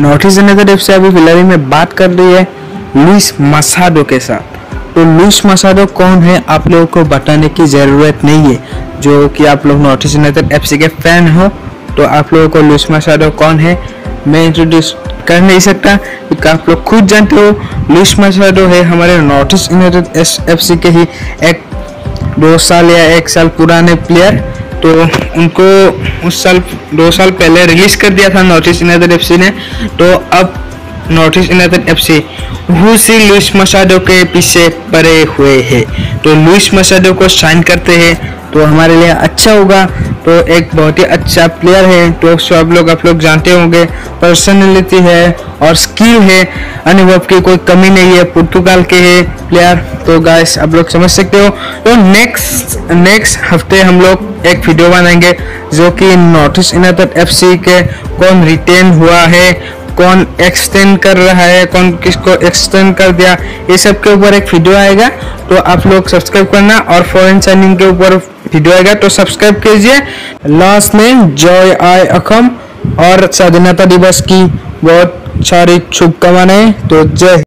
North east F से अभी फ़िलहाल में बात कर रही है लुइस मसाडो के साथ। तो लुइस मसाडो कौन है, आप लोगों को बताने की ज़रूरत नहीं है। जो कि आप लोग नॉर्थ ईस्ट यूनाइटेड एफसी के फ़ैन हो तो आप लोगों को लुइस मसाडो कौन है, मैं इंट्रोड्यूस कर नहीं सकता, क्योंकि आप लोग खुद जानते हो लुइस मसाडो है हमारे नॉर्थ ईस्ट यूनाइटेड एफसी के ही एक दो साल या एक साल पुराने प्लेयर तो उनको उस साल, दो साल पहले रिलीज़ कर दिया था नॉर्थ ईस्ट यूनाइटेड एफ़ ने। तो अब North East United F C Jose Luis Machado के पीछे पड़े हुए हैं। तो लुइस मसाडो को साइन करते हैं तो हमारे लिए अच्छा होगा। तो एक बहुत ही अच्छा प्लेयर है तो सब लोग, आप लोग जानते होंगे। पर्सनैलिटी है और स्किल है। अनुभव की कोई कमी नहीं है, पुर्तगाल के है प्लेयर तो गाइस आप लोग समझ सकते हो। तो नेक्स्ट नेक्स्ट हफ़्ते हम लोग एक वीडियो बनाएँगे, जो कि नॉर्थ ईस्ट यूनाइटेड एफ़ के कौन रिटेन हुआ है। कौन एक्सटेंड कर रहा है, कौन किसको एक्सटेंड कर दिया, ये सब के ऊपर एक वीडियो आएगा तो आप लोग सब्सक्राइब करना और फॉरेन साइनिंग के ऊपर वीडियो आएगा तो सब्सक्राइब कीजिए। लास्ट में जॉय आय अखम और स्वाधीनता दिवस की बहुत सारी शुभकामनाएँ तो जय